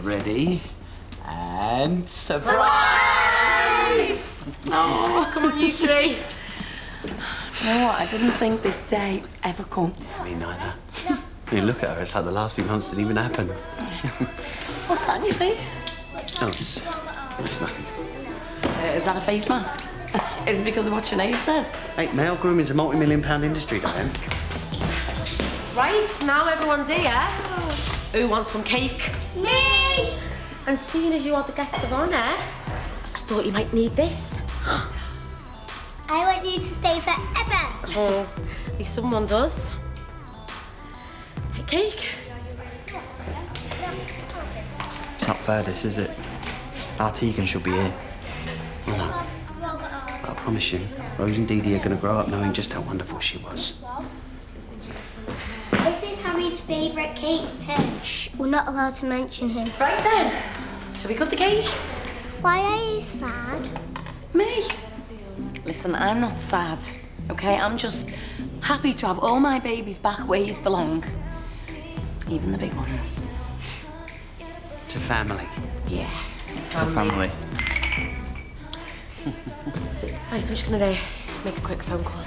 ready. And surprise! Oh, come on, you three. Do you know what? I didn't think this day would ever come. Me neither. I mean, look at her. It's like the last few months didn't even happen. What's that on your face? Oh, it's, it's nothing. Uh, is that a face mask? is it because of what Sinead says. Hey, male grooming's a multi-million pound industry, Diane. Right, now everyone's here. Who wants some cake? Me! And seeing as you are the guest of honour, I thought you might need this. I want you to stay forever. Oh, at least someone does. A cake. It's not fair, this, is it? Our Tegan should be here. Well, no. I promise you, Rose and Dee Dee are going to grow up knowing just how wonderful she was. This is Harry's favourite cake, too. Shh, we're not allowed to mention him. Right then. Shall we cut the cake? Why are you sad? Me? Listen, I'm not sad, okay? I'm just happy to have all my babies back where you belong. Even the big ones. To family. Yeah. To a family. Right, I'm just gonna uh, make a quick phone call.